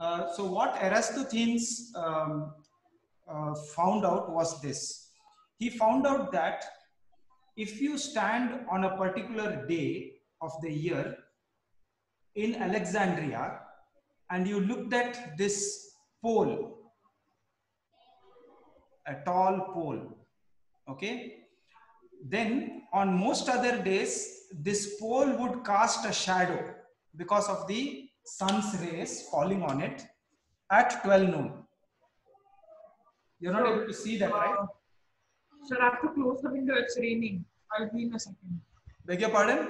Uh, so what Eratosthenes um, uh, found out was this. He found out that if you stand on a particular day of the year in Alexandria and you looked at this pole, a tall pole, okay, then on most other days, this pole would cast a shadow because of the sun's rays falling on it at 12 noon. You're not able to see that, right? Sir, I have to close the window. It's raining. I'll be in a second. Beg your pardon?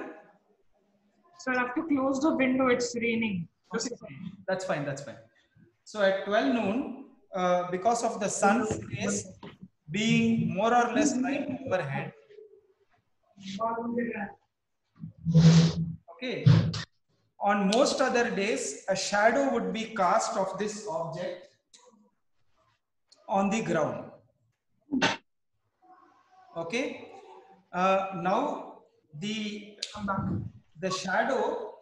Sir, I have to close the window. It's raining. Okay. That's fine, that's fine. So at 12 noon, uh, because of the sun's rays being more or less lying overhead, okay, on most other days, a shadow would be cast of this object on the ground. Okay, uh, now the the shadow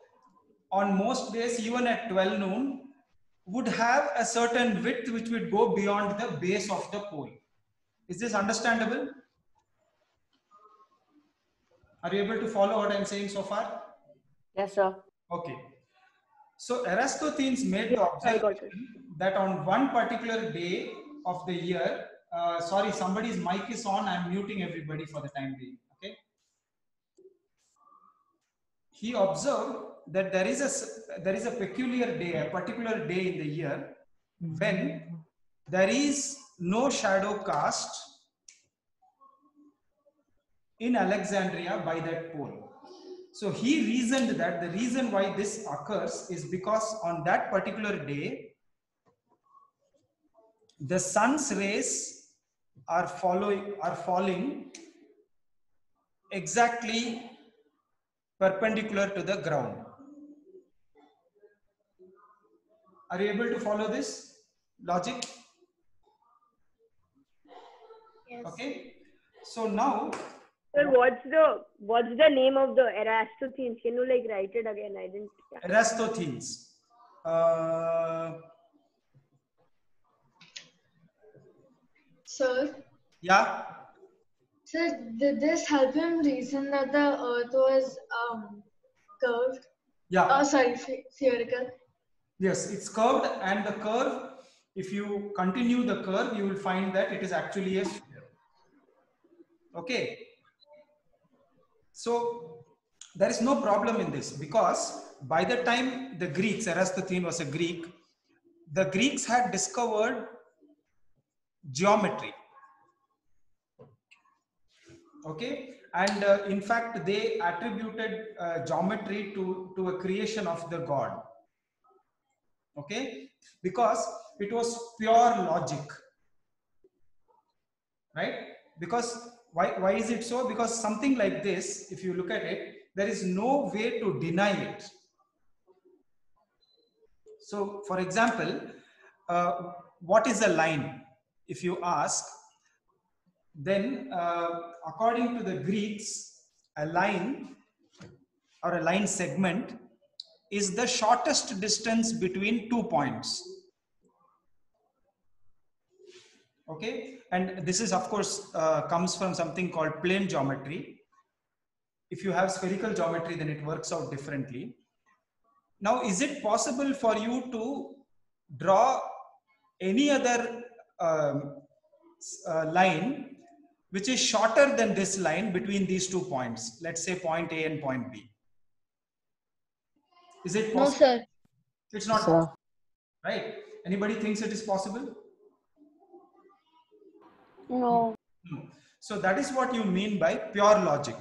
on most days even at 12 noon would have a certain width which would go beyond the base of the pole. Is this understandable? Are you able to follow what i'm saying so far? Yes, sir. Okay. So Eratosthenes made the I got it. observation that on one particular day of the year uh, sorry somebody's mic is on i'm muting everybody for the time being okay? He observed that there is a there is a peculiar day a particular day in the year when there is no shadow cast in alexandria by that pole so he reasoned that the reason why this occurs is because on that particular day the sun's rays are following are falling exactly perpendicular to the ground. Are you able to follow this logic? Yes. Okay. So now, Sir, what's the what's the name of the Eratosthenes? Can you like write it again? I didn't. Eratosthenes. Uh, Sir, yeah. sir, did this help him reason that the earth was um, curved? Yeah. Oh, sorry, ph- spherical. Yes, it's curved and the curve, if you continue the curve, you will find that it is actually a sphere. Okay. So there is no problem in this because by the time the Greeks, Eratosthenes was a Greek, the Greeks had discovered geometry. Okay. And uh, in fact, they attributed uh, geometry to, to a creation of the God okay because it was pure logic right because why why is it so? Because something like this if you look at it there is no way to deny it. So for example uh, what is a line? If you ask then uh, according to the greeks a line or a line segment is the shortest distance between two points. Okay, and this is of course uh, comes from something called plane geometry. If you have spherical geometry, then it works out differently. Now, is it possible for you to draw any other um, uh, line which is shorter than this line between these two points? Let's say point A and point B. Is it possible? No, sir. It's not Sir. right? Anybody thinks it is possible? No. No. So that is what you mean by pure logic.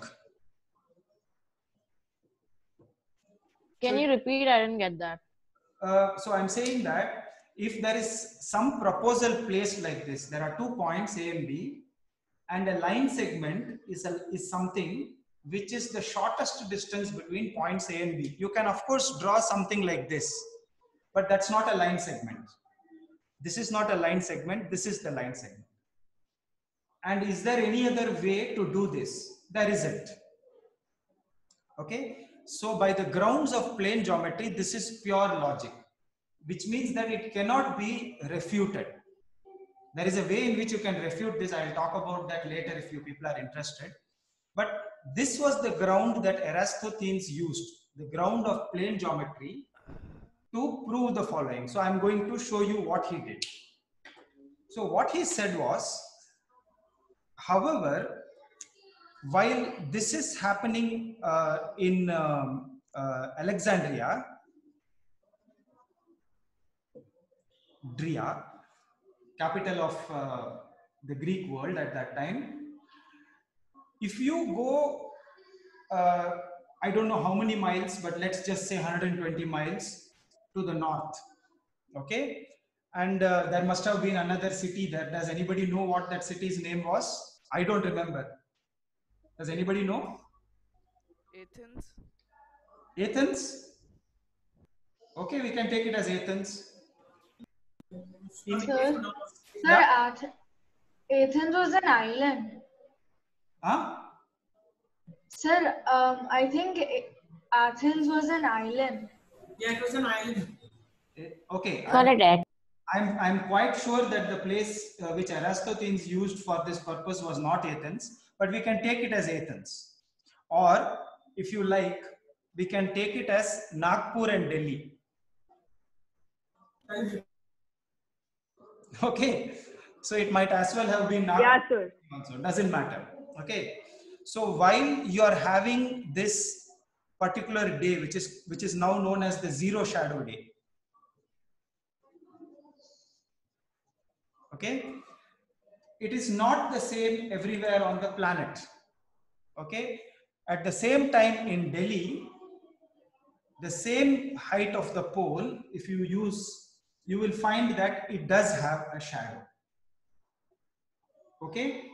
Can So- you repeat? I didn't get that. Uh, so I'm saying that if there is some proposal placed like this, there are two points A and B, and a line segment is, a, is something which is the shortest distance between points A and B. You can of course draw something like this, but that's not a line segment. This is not a line segment, this is the line segment. And is there any other way to do this? There isn't. Okay, so by the grounds of plane geometry, this is pure logic. which means that it cannot be refuted. There is a way in which you can refute this. I'll talk about that later if you people are interested. But this was the ground that Eratosthenes used, the ground of plane geometry to prove the following. So I'm going to show you what he did. So what he said was, however, while this is happening uh, in um, uh, Alexandria, Dria, capital of uh, the Greek world at that time. If you go, uh, I don't know how many miles, but let's just say 120 miles to the north, okay? And uh, there must have been another city there. Does anybody know what that city's name was? I don't remember. Does anybody know? Athens. Athens? Okay, we can take it as Athens. In- Sir, sir, Yeah. Ath- Athens was an island. Huh? Sir, um, I think Athens was an island. Yeah, it was an island. Eh, Okay. I'm- Correct. I'm, I'm quite sure that the place uh, which Eratosthenes used for this purpose was not Athens, but we can take it as Athens. Or if you like, we can take it as Nagpur and Delhi. Okay. So it might as well have been Nagpur Yeah, sir. also doesn't matter okay so while you are having this particular day which is which is now known as the zero shadow day okay? It is not the same everywhere on the planet. Okay? At the same time in delhi the same height of the pole if you use you will find that it does have a shadow. Okay?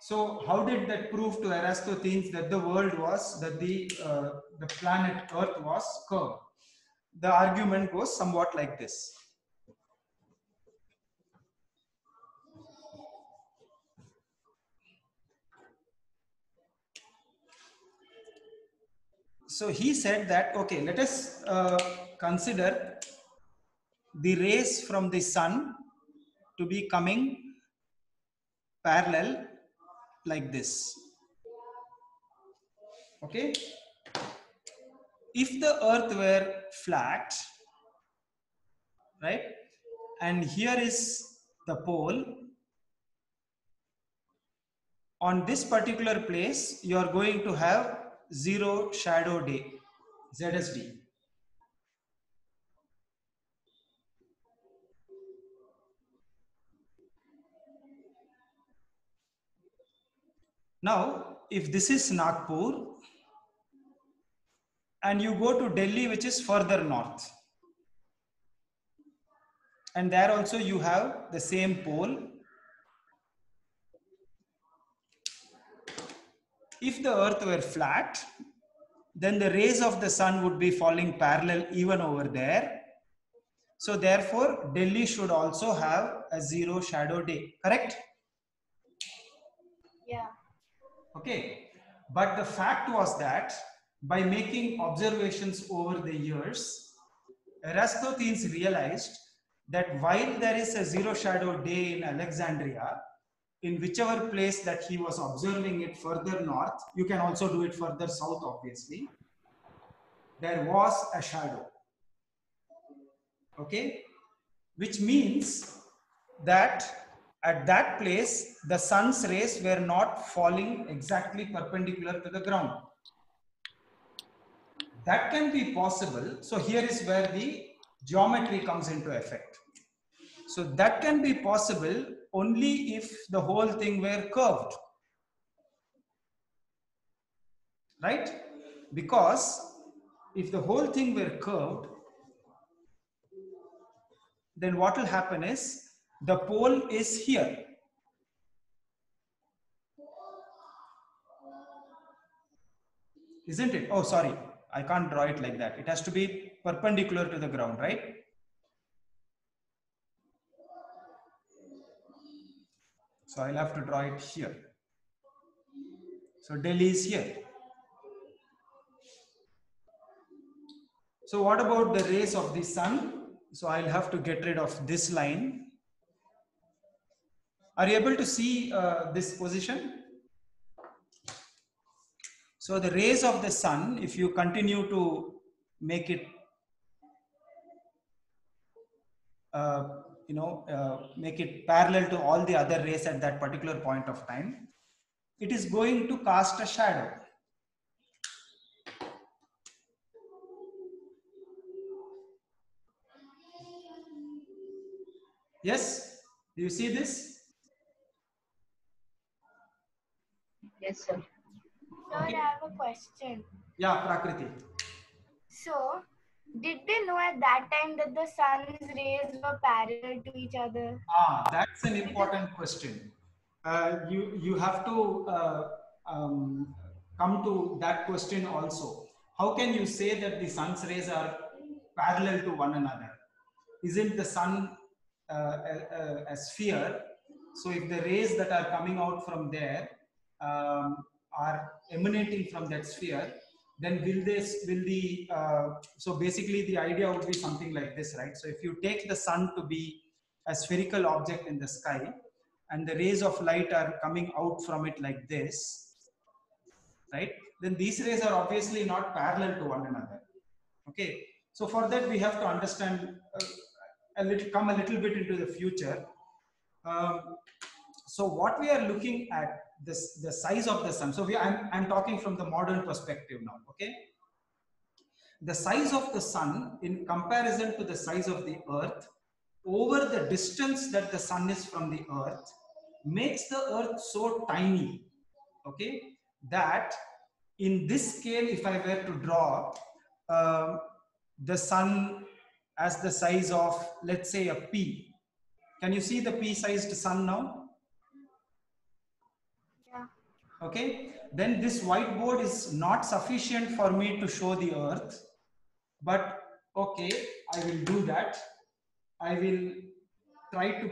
So how did that prove to eratosthenes that the world was that the uh, the planet earth was curved? The argument goes somewhat like this so he said that okay let us uh, consider the rays from the sun to be coming parallel like this. Okay? If the earth were flat right and here is the pole on this particular place you are going to have zero shadow day zsd Now, if this is Nagpur and you go to Delhi, which is further north, and there also you have the same pole. If the earth were flat, then the rays of the sun would be falling parallel even over there. So, therefore, Delhi should also have a zero shadow day, correct? Yeah. Okay, but the fact was that by making observations over the years, Eratosthenes realized that while there is a zero shadow day in Alexandria, in whichever place that he was observing it further north, you can also do it further south, obviously, there was a shadow. Okay, which means that at that place the sun's rays were not falling exactly perpendicular to the ground. That can be possible. So here is where the geometry comes into effect so that can be possible only if the whole thing were curved right because if the whole thing were curved then what will happen is the pole is here. Isn't it? Oh, sorry. I can't draw it like that. It has to be perpendicular to the ground, right? So I'll have to draw it here. So Delhi is here. So what about the rays of the sun? so I'll have to get rid of this line. Are you able to see uh, this position? So the rays of the sun, if you continue to make it, uh, you know, uh, make it parallel to all the other rays at that particular point of time, it is going to cast a shadow. Yes, do you see this? Yes, sir. Sir, I have a question. Yeah, Prakriti. So, did they know at that time that the sun's rays were parallel to each other? Ah, that's an important question. Uh, you you have to uh, um, come to that question also. How can you say that the sun's rays are parallel to one another? Isn't the sun uh, a, a, sphere? So if the rays that are coming out from there um, are emanating from that sphere, then will this will the uh, so basically the idea would be something like this, right? So if you take the sun to be a spherical object in the sky, and the rays of light are coming out from it like this, right? Then these rays are obviously not parallel to one another. Okay, so for that we have to understand uh, a little, come a little bit into the future. Um, so what we are looking at this the size of the sun. So we I'm I'm talking from the modern perspective now. Okay, the size of the sun in comparison to the size of the earth over the distance that the sun is from the earth makes the earth so tiny okay that in this scale if i were to draw um, the sun as the size of let's say a pea can you see the pea sized sun now Yeah. Okay? Then this whiteboard is not sufficient for me to show the earth but okay i will do that. I will try to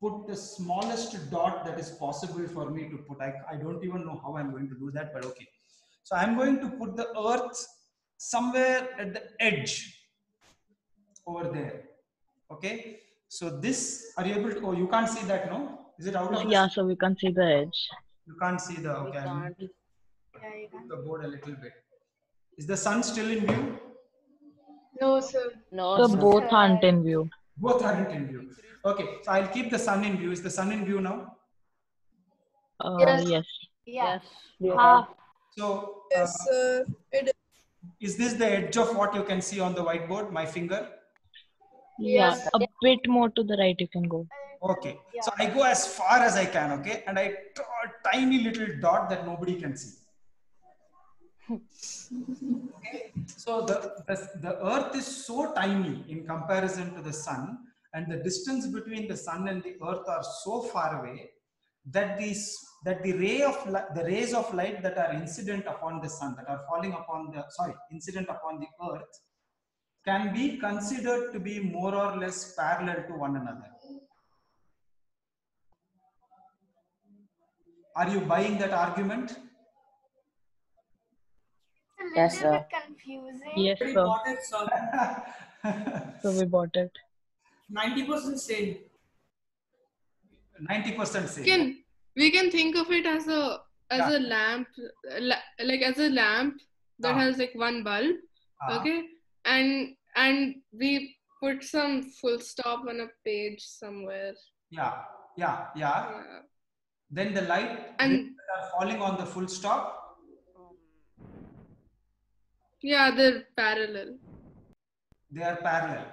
put the smallest dot that is possible for me to put. I, I don't even know how i'm going to do that but okay. So i'm going to put the earth somewhere at the edge over there. Okay? So this are you able to oh you can't see that no? Is it out of the- Yeah, so we can see the edge. You can't see the okay I'll. Yeah, you can. move the board a little bit is the sun still in view No, sir. No, So sir. both aren't in view. both aren't in view okay so i'll keep the sun in view is the sun in view now Uh, Yes. yes. Yeah. Ah, so uh, is this the edge of what you can see on the whiteboard my finger Yeah, Yes. a bit more to the right you can go. Okay. So i go as far as i can okay? And i draw a tiny little dot that nobody can see. Okay so the, the the earth is so tiny in comparison to the sun and the distance between the sun and the earth are so far away that these that the ray of the rays of light that are incident upon the sun that are falling upon the sorry incident upon the earth can be considered to be more or less parallel to one another are you buying that argument It's a little Yes, sir. confusing. Yes, already sir. bought it, sir. So we bought it. 90% sale. 90% say can we can think of it as a as Yeah. a lamp like as a lamp that Ah. has like one bulb Ah, okay and and we put some full stop on a page somewhere yeah yeah yeah yeah. Then the light and are falling on the full stop. Yeah they're parallel. They are parallel.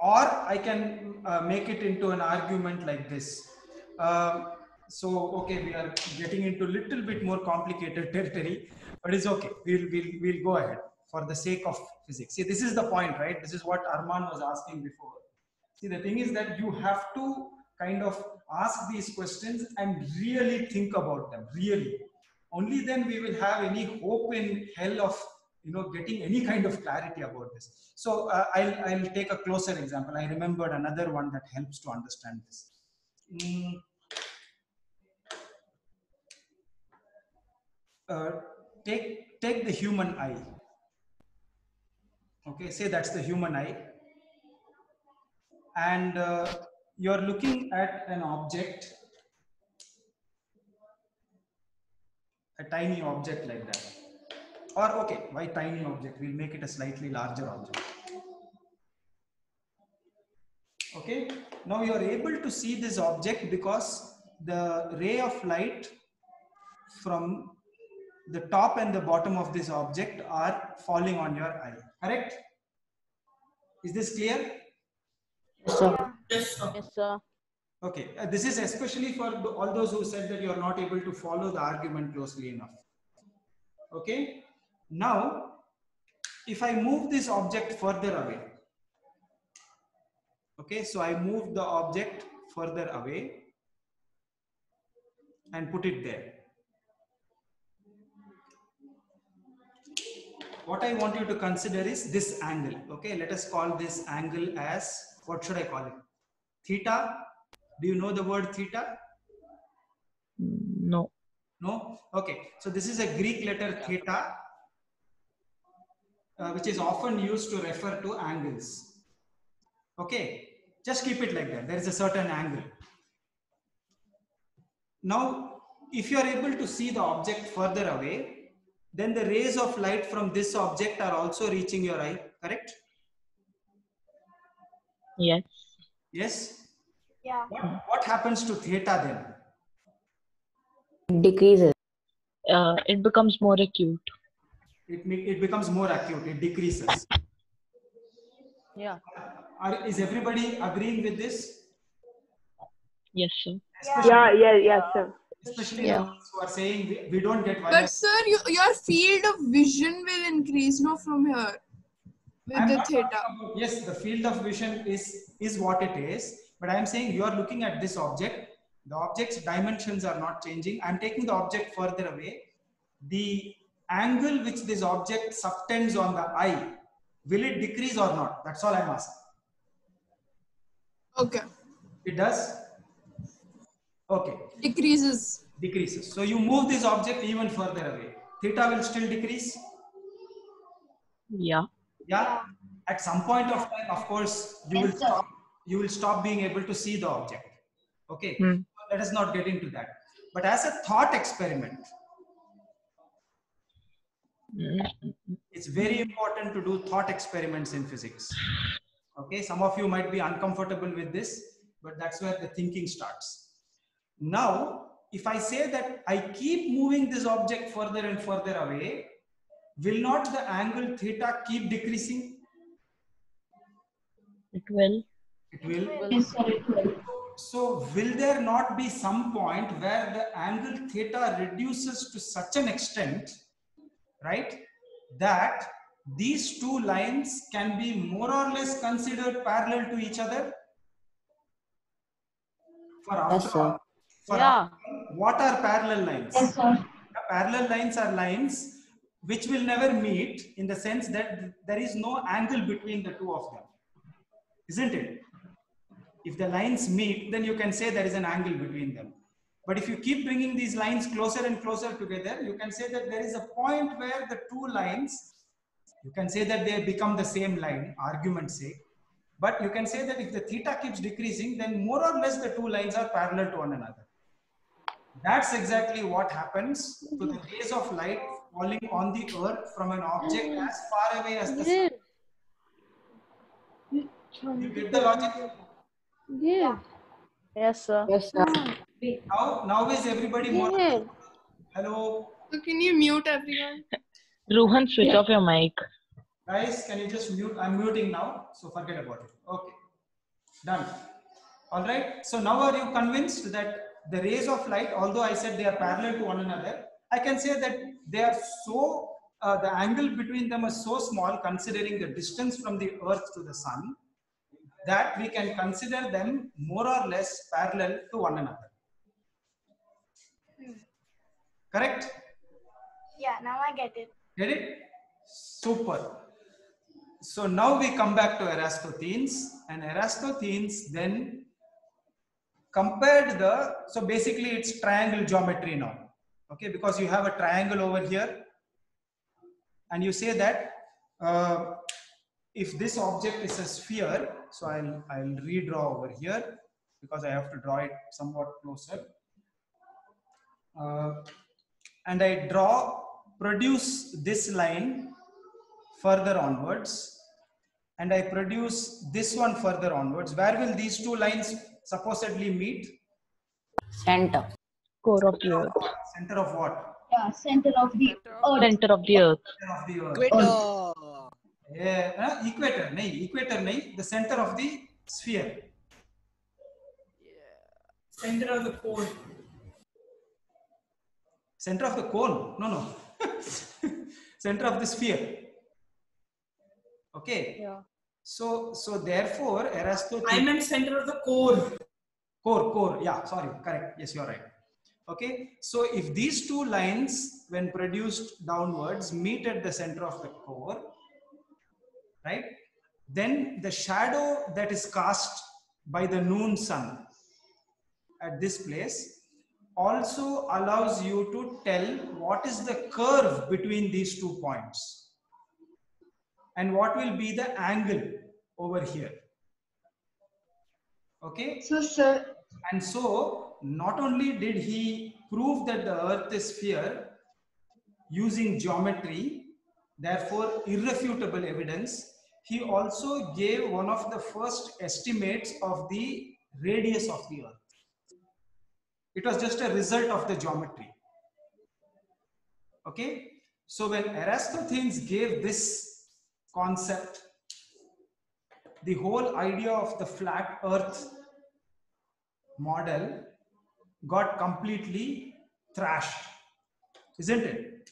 Or i can uh, make it into an argument like this. Um, so okay we are getting into a little bit more complicated territory but it's okay. We'll we'll, we'll go ahead for the sake of physics. See this is the point right? This is what arman was asking before. See the thing is that you have to kind of ask these questions and really think about them really. Only then we will have any hope in hell of you know getting any kind of clarity about this. So uh, i'll i'll take a closer example. I remembered another one that helps to understand this. Mm. Uh, take take the human eye. Okay say that's the human eye. And uh, you're looking at an object, a tiny object like that. Or okay, why tiny object? We'll make it a slightly larger object. Okay, now you are able to see this object because the ray of light from the top and the bottom of this object are falling on your eye, correct? Is this clear? Yes, sir. Yes, sir. Yes, sir. Okay, uh, this is especially for all those who said that you are not able to follow the argument closely enough. Okay, now if I move this object further away, okay, so I move the object further away and put it there. What I want you to consider is this angle. Okay, let us call this angle as what should I call it? Theta. Do you know the word theta? No. No? Okay. So this is a Greek letter theta, uh, which is often used to refer to angles. Okay. Just keep it like that. There is a certain angle. Now, if you are able to see the object further away, then the rays of light from this object are also reaching your eye, correct? Yes. Yes? Yeah. What, what happens to theta then? Decreases. Uh, it becomes more acute. It, ma- it becomes more acute, it decreases. Yeah. Are, is everybody agreeing with this? Yes, sir. Yeah, yeah, yes, sir. Especially Yeah. those who are saying we, we don't get But sir, you, your field of vision will increase, no, from here with I'm the theta. about- yes, the field of vision is is what it is. But I'm saying you are looking at this object. The object's dimensions are not changing. I'm taking the object further away. The angle which this object subtends on the eye, will it decrease or not? That's all I'm asking. Okay, It does? Okay. decreases. decreases. So you move this object even further away. Theta will still decrease. Yeah. Yeah. At some point of time, of course, you will stop. You will stop being able to see the object. Okay. Hmm. Let us not get into that. But as a thought experiment, Mm, it's very important to do thought experiments in physics. Okay. Some of you might be uncomfortable with this, but that's where the thinking starts. Now, if I say that I keep moving this object further and further away, will not the angle theta keep decreasing? It will. It will. So, will there not be some point where the angle theta reduces to such an extent, right, that these two lines can be more or less considered parallel to each other? For after Yes, sir. for Yeah. after what are parallel lines? Yes, sir. Parallel lines are lines which will never meet in the sense that there is no angle between the two of them. Isn't it? If the lines meet, then you can say there is an angle between them. But if you keep bringing these lines closer and closer together, you can say that there is a point where the two lines, you can say that they become the same line, argument's sake. But you can say that if the theta keeps decreasing, then more or less the two lines are parallel to one another. That's exactly what happens to the rays of light falling on the earth from an object mm. as far away as the sun. You get the logic? Yes, sir. Yes, sir. Now, now is everybody more? Hello, So can you mute everyone? Rohan, switch off your mic. guys. Can you just mute? I'm muting now, so forget about it. Okay, done. All right. So now are you convinced that the rays of light, although I said they are parallel to one another, I can say that they are so uh, the angle between them is so small, considering the distance from the Earth to the Sun, that we can consider them more or less parallel to one another. Correct? Yeah, now I get it. Get it? Super. So now we come back to Eratosthenes and Eratosthenes then compared the, so basically it's triangle geometry now. Okay, because you have a triangle over here and you say that uh, if this object is a sphere, so I'll, I'll redraw over here because I have to draw it somewhat closer. Uh, and I draw, produce this line further onwards and I produce this one further onwards. Where will these two lines supposedly meet? Center. Core of the earth. Center of what? Yeah, center of the earth. Center of the earth. Center of the earth. Equator. Yeah, uh, equator, nahi, equator, nahi, the center of the sphere. Center of the core. Center of the cone? No, no. center of the sphere. Okay. Yeah. So, so therefore, Erasto. I meant center of the core. core, core. Yeah, sorry, correct. Yes, you're right. Okay. So, if these two lines, when produced downwards, meet at the center of the core, right? Then the shadow that is cast by the noon sun at this place also allows you to tell what is the curve between these two points and what will be the angle over here. Okay. So, sir, And so, not only did he prove that the earth is sphere using geometry, therefore irrefutable evidence, he also gave one of the first estimates of the radius of the earth. It was just a result of the geometry. Okay, so when Eratosthenes gave this concept, the whole idea of the flat earth model got completely thrashed, isn't it?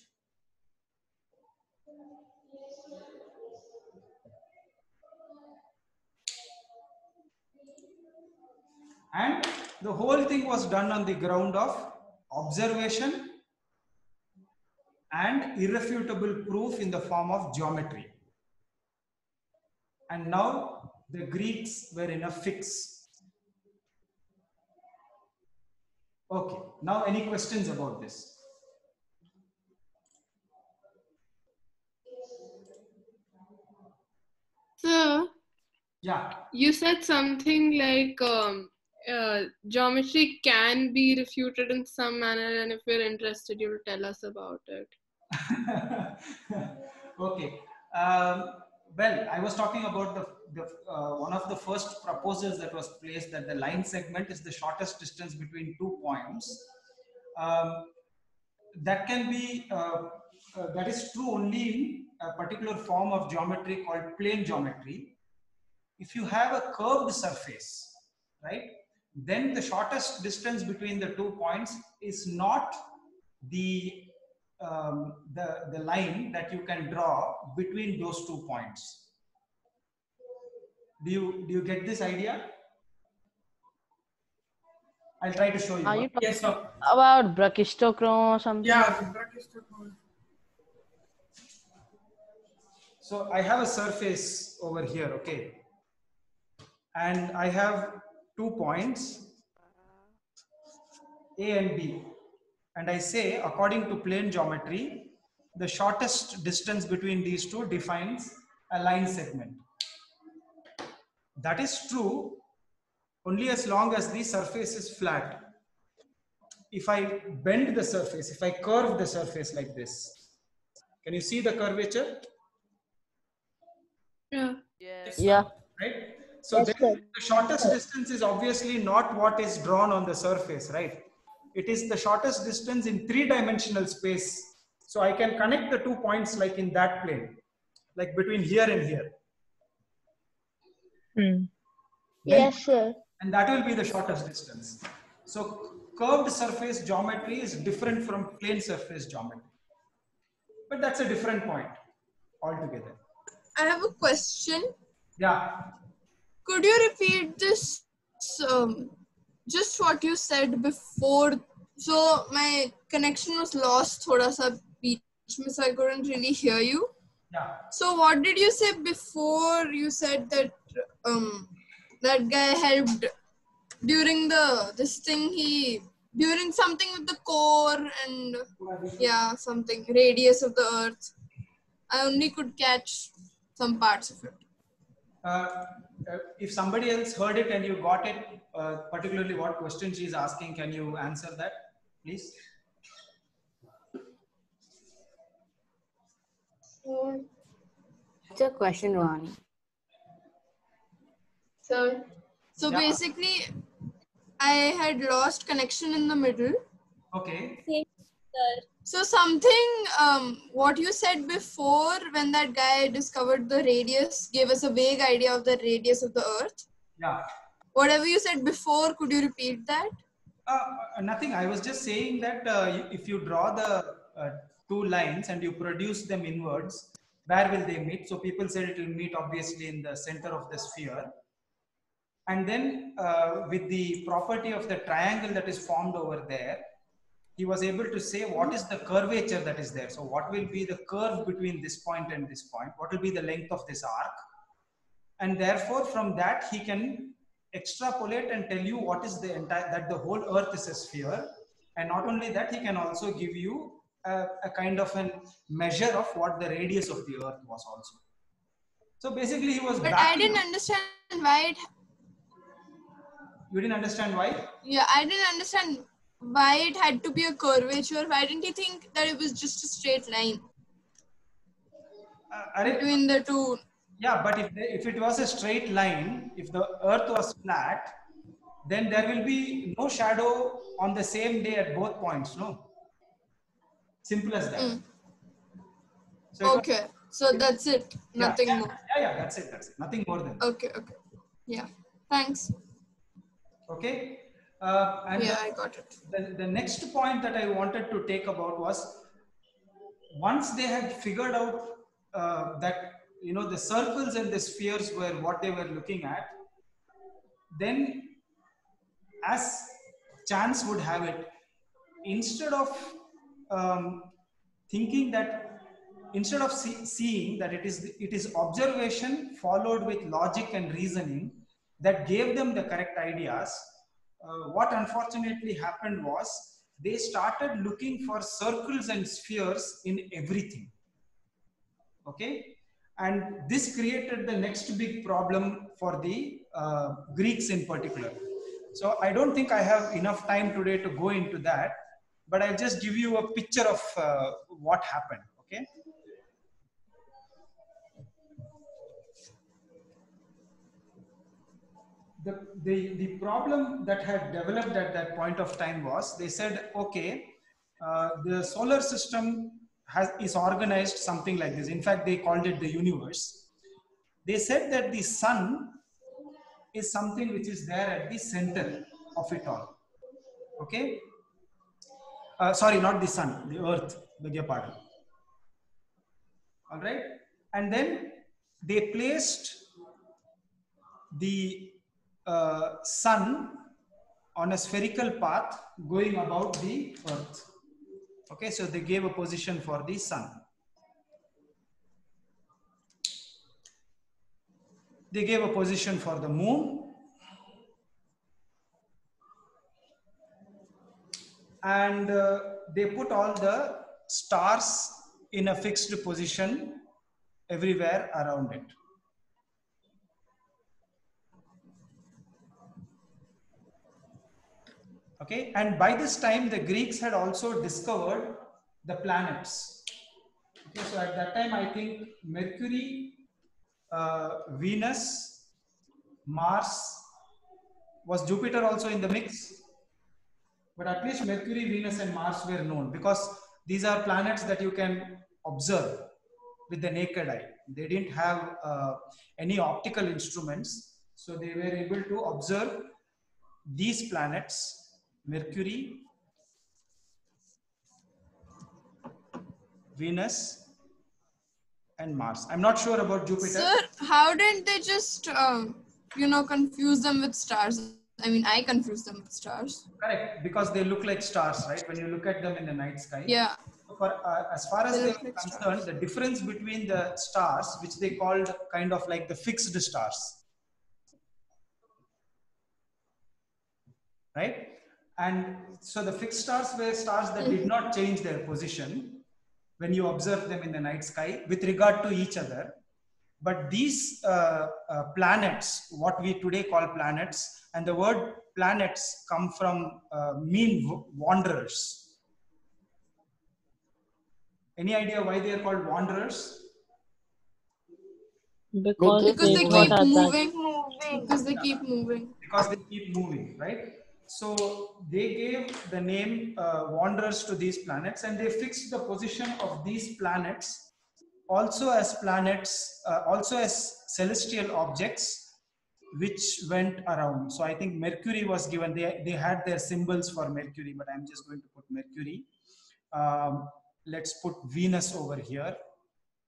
And the whole thing was done on the ground of observation and irrefutable proof in the form of geometry. And now the Greeks were in a fix. Okay, now any questions about this? So Yeah, you said something like um, uh, geometry can be refuted in some manner, and if you're interested, you'll tell us about it. okay. Um, well, I was talking about the, the uh, one of the first proposals that was placed that the line segment is the shortest distance between two points. Um, that can be uh, uh, that is true only in a particular form of geometry called plane geometry. If you have a curved surface, right, then the shortest distance between the two points is not the um, the, the line that you can draw between those two points. Do you, do you get this idea? I'll try to show you. Are you talking Yes, sir. about brachistochrone or something? Yeah, the brachistochrone. So I have a surface over here, okay? And I have two points, A and B. And I say, according to plane geometry, the shortest distance between these two defines a line segment. That is true only as long as the surface is flat. If I bend the surface, if I curve the surface like this, can you see the curvature? Yeah. Yes. Yeah. right? So then the shortest distance is obviously not what is drawn on the surface, right? It is the shortest distance in three-dimensional space. So I can connect the two points like in that plane, like between here and here. Hmm. Yes, sir. And that will be the shortest distance. So curved surface geometry is different from plane surface geometry. But that's a different point altogether. I have a question. Yeah. Could you repeat this? Um, just what you said before. So my connection was lost, thoda sa beach mein, so I couldn't really hear you. Yeah. So what did you say before? You said that um that guy helped during the this thing he during something with the core and yeah something radius of the earth. I only could catch some parts of it. uh, uh, if somebody else heard it and you got it, uh, particularly what question she is asking, can you answer that, please? So, It's a question, Rohani. so So Yeah. basically, I had lost connection in the middle. Okay. So something, um, what you said before when that guy discovered the radius, gave us a vague idea of the radius of the Earth. Yeah. Whatever you said before, could you repeat that? Uh, uh, nothing. I was just saying that uh, if you draw the uh, two lines and you produce them inwards, where will they meet? So people said it will meet obviously in the center of the sphere. And then uh, with the property of the triangle that is formed over there, he was able to say what is the curvature that is there. So what will be the curve between this point and this point? What will be the length of this arc? And therefore from that he can extrapolate and tell you what is the entire that the whole earth is a sphere and not only that he can also give you a, a kind of a measure of what the radius of the earth was also so basically he was But I didn't understand why it. you didn't understand why Yeah, I didn't understand why it had to be a curvature. Why didn't you think that it was just a straight line uh, between the two? yeah but if, if it was a straight line if the earth was flat then there will be no shadow on the same day at both points no simple as that Mm. So it was- Okay, so that's it. Nothing yeah, more. Yeah, yeah, that's it. That's it. Nothing more than. Okay, okay. Yeah. Thanks. Okay. Uh, and Yeah, the, I got it. The, the next point that I wanted to take about was once they had figured out uh, that you know the circles and the spheres were what they were looking at, then as chance would have it, instead of um, thinking that instead of see, seeing that it is it is observation followed with logic and reasoning that gave them the correct ideas what unfortunately happened was they started looking for circles and spheres in everything. Okay? And this created the next big problem for the uh, greeks in particular. So i don't think i have enough time today to go into that but i'll just give you a picture of uh, what happened. Okay the, the, the problem that had developed at that point of time was they said, okay, uh, the solar system has, is organized something like this. In fact, they called it the universe. They said that the sun is something which is there at the center of it all. Okay? Uh, sorry, not the sun, the earth, beg your pardon. All right? And then they placed the sun on a spherical path going about the earth. Okay, so they gave a position for the sun. They gave a position for the moon. And uh, they put all the stars in a fixed position everywhere around it. Okay? And by this time the greeks had also discovered the planets. Okay so at that time i think mercury uh, venus mars was jupiter also in the mix. But at least mercury venus and mars were known because these are planets that you can observe with the naked eye. They didn't have uh, any optical instruments so they were able to observe these planets Mercury, Venus, and Mars. I'm not sure about Jupiter. Sir, how did they just, um, you know, confuse them with stars? I mean, I confuse them with stars. Correct, because they look like stars, right? When you look at them in the night sky. Yeah. For, uh, as far as they, they are like concerned, the difference between the stars, which they called kind of like the fixed stars, right? And so the fixed stars were stars that did not change their position when you observe them in the night sky with regard to each other. But these uh, uh, planets, what we today call planets, and the word planets come from uh, mean wanderers. Any idea why they are called wanderers? Because Because they they keep moving. Moving. Because they keep moving. because they keep moving, right? So they gave the name uh, wanderers to these planets and they fixed the position of these planets also as planets, uh, also as celestial objects which went around. So I think Mercury was given, they, they had their symbols for Mercury, but I'm just going to put Mercury. Um, let's put Venus over here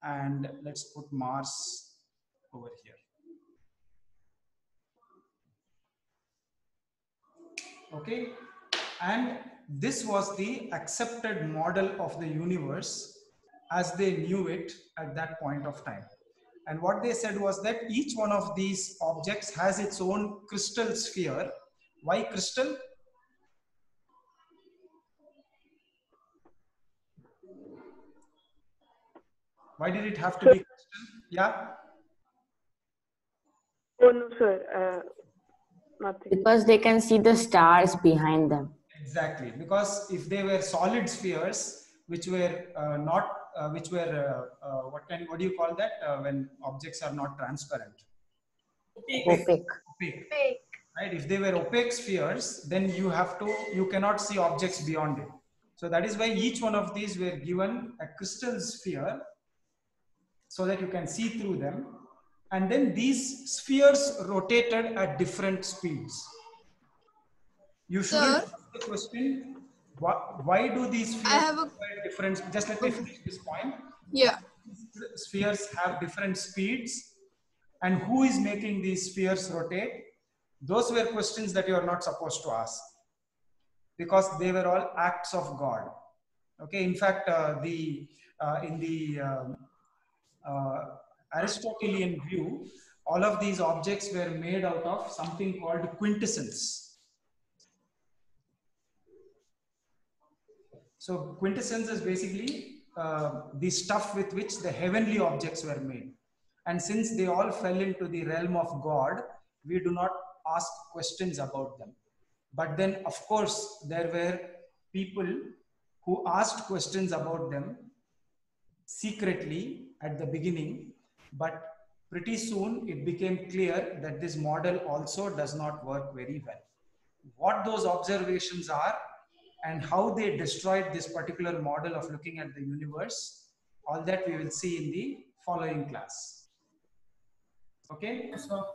and let's put Mars over here. Okay? And this was the accepted model of the universe as they knew it at that point of time. And what they said was that each one of these objects has its own crystal sphere. Why crystal? Why did it have to be crystal? Yeah? Oh no, sir. Uh, nothing. Because they can see the stars behind them. Exactly, because if they were solid spheres, which were uh, not, uh, which were uh, uh, what kind, what do you call that uh, when objects are not transparent? Opaque. Opaque, Fake. right? If they were opaque spheres, then you have to, you cannot see objects beyond it. So that is why each one of these were given a crystal sphere, so that you can see through them. And then these spheres rotated at different speeds. You should Sir? ask the question why, why do these spheres I have a- different just let me finish this point Yeah. spheres have different speeds and who is making these spheres rotate those were questions that you are not supposed to ask because they were all acts of god okay in fact uh, the uh, in the um, uh, aristotelian view all of these objects were made out of something called quintessence So quintessence is basically uh, the stuff with which the heavenly objects were made. And since they all fell into the realm of God, we do not ask questions about them. But then, of course, there were people who asked questions about them secretly at the beginning, but pretty soon it became clear that this model also does not work very well. What those observations are and how they destroyed this particular model of looking at the universe, all that we will see in the following class. Okay? So,